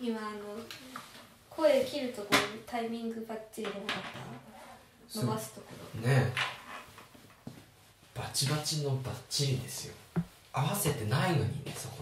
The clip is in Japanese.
今あの声切るとこタイミングばっちりでなかった？伸ばすところ。ねバチバチのばっちりですよ。合わせてないのにねそこ。